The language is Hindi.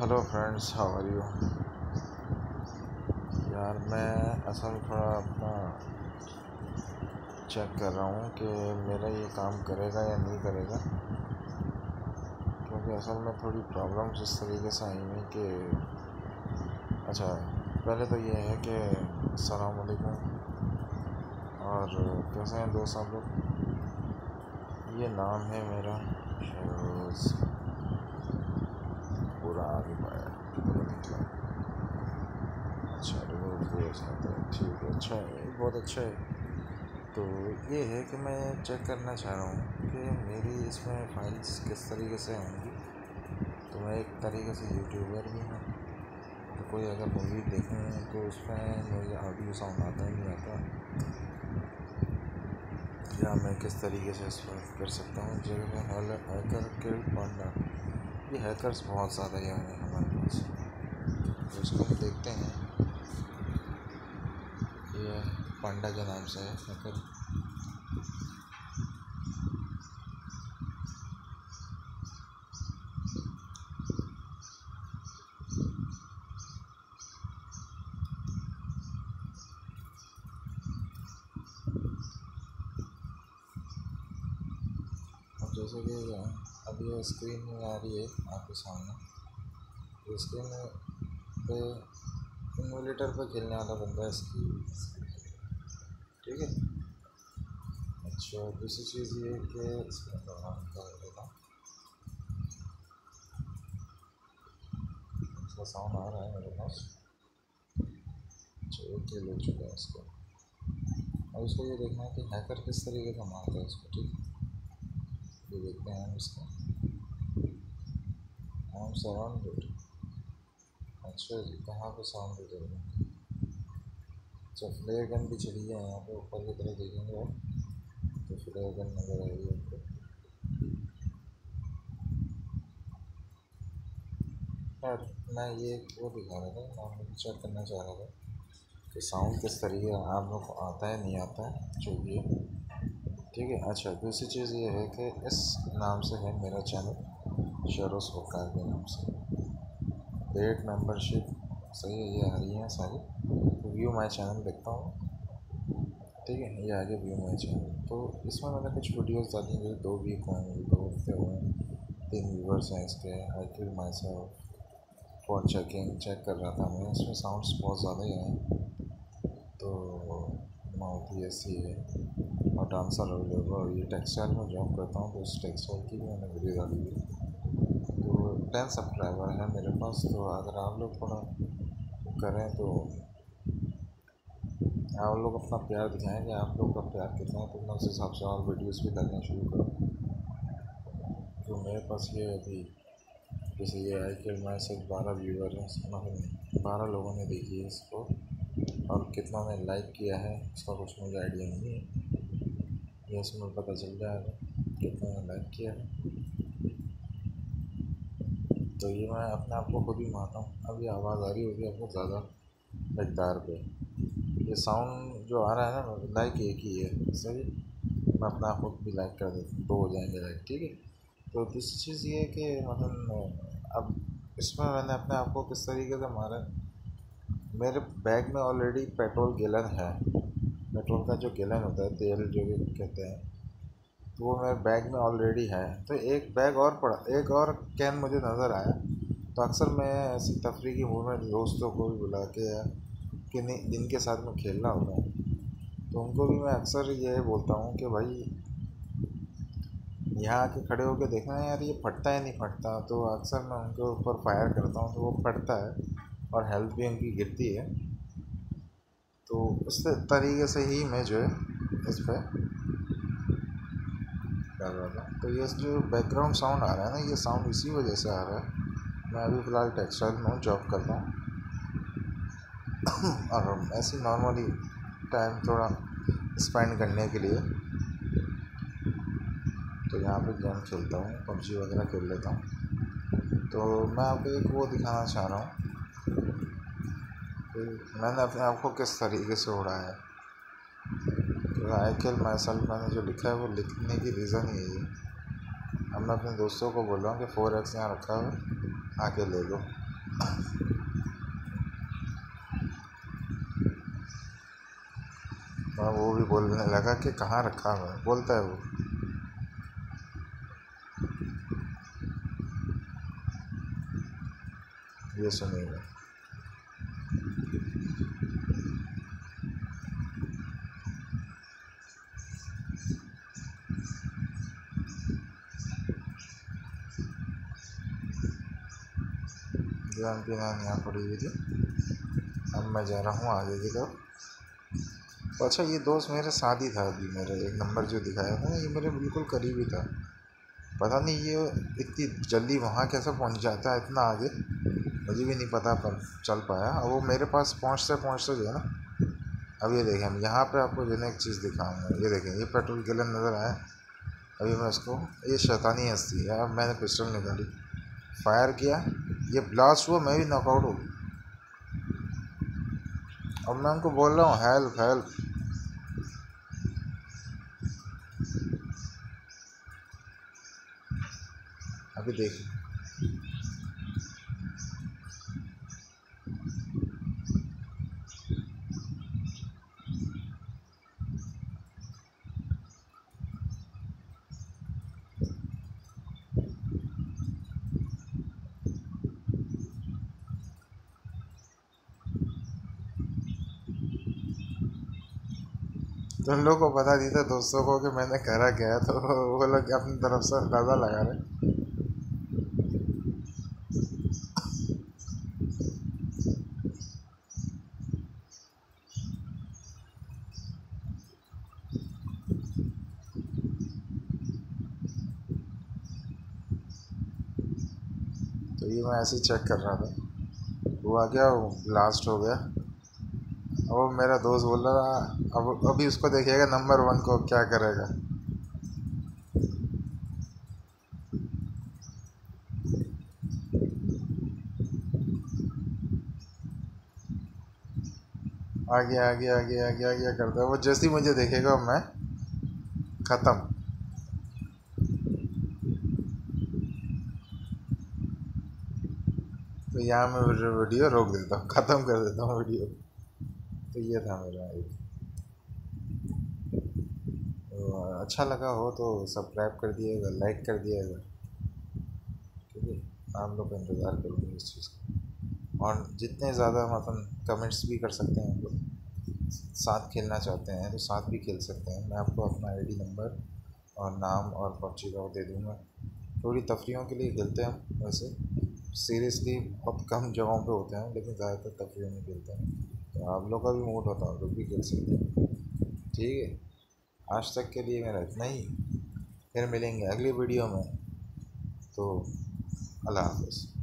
Hello friends how are you यार, मैं असल थोड़ा अपना चेक कर रहा हूँ कि मेरा ये काम करेगा या नहीं करेगा। क्योंकि असल में थोड़ी प्रॉब्लम्स इस तरीके से आई हुई कि अच्छा पहले तो ये है कि अलकुम और कैसे हैं दोस्त आप लोग? ये नाम है मेरा आगे पाया अच्छा तो ठीक है अच्छा है बहुत अच्छा है तो ये है कि मैं चेक करना चाह रहा हूँ कि मेरी इसमें फाइल्स किस तरीके से होंगी तो मैं एक तरीके से यूट्यूबर भी हूँ। तो कोई अगर मूवी देखूँ तो उसमें मुझे ऑडियो साउंड आता ही नहीं आता। या मैं किस तरीके से इस पर कर सकता हूँ? जगह हैकर के पांडा ये हैकर्स बहुत ज़्यादा ही आ हैं हमारे पास। तो इसको हम देखते हैं। ये पांडा के नाम से है हैकर जैसे कि अब ये स्क्रीन में आ रही है आपके सामने। तो स्क्रीन पे इमोलेटर पे खेलने वाला बंदा है इसकी। ठीक है? अच्छा दूसरी चीज़ ये कि इसमें इसका साउंड आ रहा है मेरे पास। अच्छा एक ले चुका है इसको। अब इसको ये देखना है कि हैकर किस तरीके का मारता है इसको, ठीक है? ये देखते हैं हम इसका। साउंड अच्छा जी, कहाँ पे साउंड है? अच्छा फ्लेयर गन भी चली है यहाँ पे, ऊपर की तरफ़ देखेंगे आप। तो फ्लेयर गन नज़र आएगी आपको यार, मैं ये वो दिखा रहा था नॉर्मली चेक करना चाह रहा था कि साउंड किस तरीके आप लोग को आता है, नहीं आता है, जो भी है। ठीक है अच्छा दूसरी चीज़ ये है कि इस नाम से है मेरा चैनल शेरोस वकार के नाम से पेड मेंबरशिप सही है, ये आ रही है सारी। तो व्यू माई चैनल देखता हूँ। ठीक है, ये आगे व्यू माई चैनल तो इसमें मैंने कुछ वीडियोस डाली हैं, दो वीक हुए हैं, दो हफ़्ते हुए हैं। तीन व्यूवर्स हैं इसके। I feel myself for checking check कर रहा था मैं। इसमें साउंड्स बहुत ज़्यादा ही हैं। तो माउथ ऐसी है। और डांसर अवेलेबल और ये टेक्सटाइल में जॉब करता हूँ तो उस टेक्सटाइल की भी मैंने वीडियो डाली है। तो टेन सब्सक्राइबर है, मेरे पास तो अगर आप लोग थोड़ा करें तो आप लोग अपना प्यार दिखाएँ कि आप लोग का प्यार कितना है तो मैं उस हिसाब से और वीडियोस भी डालना शुरू करूँ। तो मेरे पास ये अभी जैसे ये आई कि मैं सिर्फ़ बारह व्यूअर हैं मतलब बारह लोगों ने देखी है इसको, और कितना ने लाइक किया है, इसका कुछ मुझे आइडिया नहीं है। ये इसमें पता चल जाएगा कितना लाइक किया है। तो ये मैं अपने आप को खुद ही मारता हूँ। अब ये आवाज़ आ रही होगी आपको ज़्यादा मकदार पे। ये साउंड जो आ रहा है ना लाइक एक ही है। सही? मैं अपने आप को भी लाइक कर देता हूँ। दो हो जाएँगे लाइक ठीक है? तो दूसरी चीज़ ये है कि मतलब अब इसमें मैंने अपने आप को किस तरीके से मारा? मेरे बैग में ऑलरेडी पेट्रोल गैलन है। पेट्रोल का जो गैलन होता है, तेल जो भी कहते हैं तो वो मेरे बैग में ऑलरेडी है। तो एक बैग और पड़ा, एक और कैन मुझे नज़र आया। तो अक्सर मैं ऐसी तफरी की में दोस्तों को भी बुला के या कि जिनके साथ में खेलना होता है। तो उनको भी मैं अक्सर ये बोलता हूँ कि भाई, यहाँ आके खड़े होकर देखना, यार ये फटता है, नहीं फटता? तो अक्सर मैं उनके ऊपर फायर करता हूँ तो वो फटता है और हेल्थ भी उनकी गिरती है। तो उस तरीके से ही मैं जो है, इस पर कर रहा था। तो ये जो बैकग्राउंड साउंड आ रहा है ना, ये साउंड इसी वजह से आ रहा है। मैं अभी फ़िलहाल टेक्सटाइल में हूँ जॉब करता हूँ। और ऐसे नॉर्मली टाइम थोड़ा स्पेंड करने के लिए। तो यहाँ पे गेम खेलता हूँ पबजी वगैरह खेल लेता हूँ। तो मैं आपको एक वो दिखाना चाह रहा हूँ मैंने अपने आप को किस तरीके से उड़ाया है। तो आई किल माई सेल्फ मैंने जो लिखा है वो लिखने की रीज़न ही है। अब मैं अपने दोस्तों को बोल रहा हूँ कि फ़ोर एक्स यहाँ रखा है, आके ले लो। हाँ वो भी बोलने लगा कि कहाँ रखा है, बोलता है वो। ये सुनिएगा जान पीना यहाँ पड़ी हुई थी। अब मैं जा रहा हूँ आगे की तरफ़। तो अच्छा ये दोस्त मेरे साथ ही था अभी मेरे, एक नंबर जो दिखाया था ये मेरे बिल्कुल करीबी था। पता नहीं ये इतनी जल्दी वहाँ कैसे पहुँच जाता है, इतना आगे मुझे भी नहीं पता पर चल पाया। अब वो मेरे पास पहुँचते पहुँचते जो है ना, अब ये देखें हम यहाँ पे आपको जो है एक चीज़ दिखाऊँगा। ये देखें, ये पेट्रोल गैलन नज़र आया। अभी मैं उसको ये शैतानी हंसती है, अब मैंने पिस्टल निकाली। फायर किया। ये ब्लास्ट हुआ, मैं भी नॉकआउट हो अब मैं उनको बोल रहा हूँ हेल्प हेल्प अभी तो उन लोगों को बता दी था, दोस्तों को कि मैंने करा क्या तो वो लोग अपनी तरफ़ से अंदाज़ा लगा रहे तो ये मैं ऐसे ही चेक कर रहा था। वो आ गया ब्लास्ट हो गया। अब मेरा दोस्त बोल रहा अब, अभी उसको देखिएगा नंबर वन को, क्या करेगा? आगे आगे आगे आगे आगे करता है। वो जैसे ही मुझे देखेगा, मैं ख़त्म। तो यहाँ मैं वीडियो रोक देता हूँ, ख़त्म कर देता हूँ वीडियो। तो ये था मेरा एक। तो अच्छा लगा हो तो सब्सक्राइब कर दिएगा लाइक कर दिएगा ठीक है आप लोग इंतज़ार करूँगी इस चीज़ का। और जितने ज़्यादा मतलब कमेंट्स भी कर सकते हैं, हम लोग साथ खेलना चाहते हैं तो साथ भी खेल सकते हैं। मैं आपको अपना आईडी नंबर और नाम और पबजी का दे दूँगा। थोड़ी तफरीहों के लिए खेलते हैं वैसे। सीरियसली बहुत कम जगहों पे होते हैं लेकिन ज़्यादातर तफरी में खेलते हैं। आप लोग का भी मूड होता है तो भी खेल सकते हैं? ठीक है? आज तक के लिए मेरा इतना ही। फिर मिलेंगे अगली वीडियो में। तो अल्लाह हाफ़